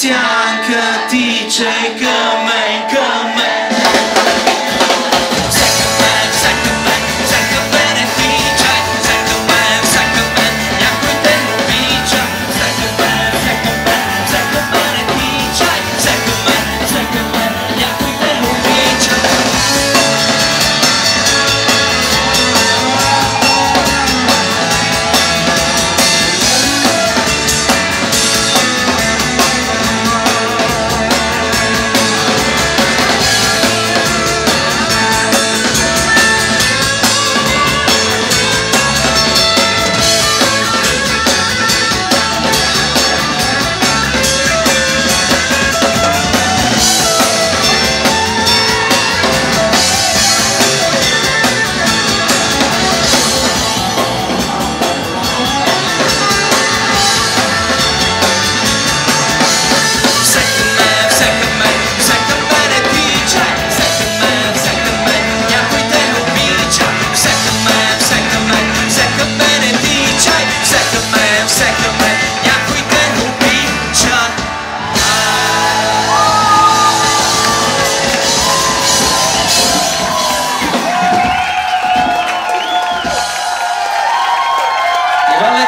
isyan kötü çeker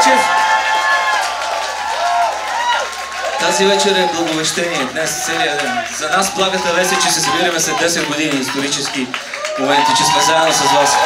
вечер! Тази вечер е благовещение днес целият ден. За нас благата вест е, че се събираме след 10 години исторически моменти, че сме заедно с вас.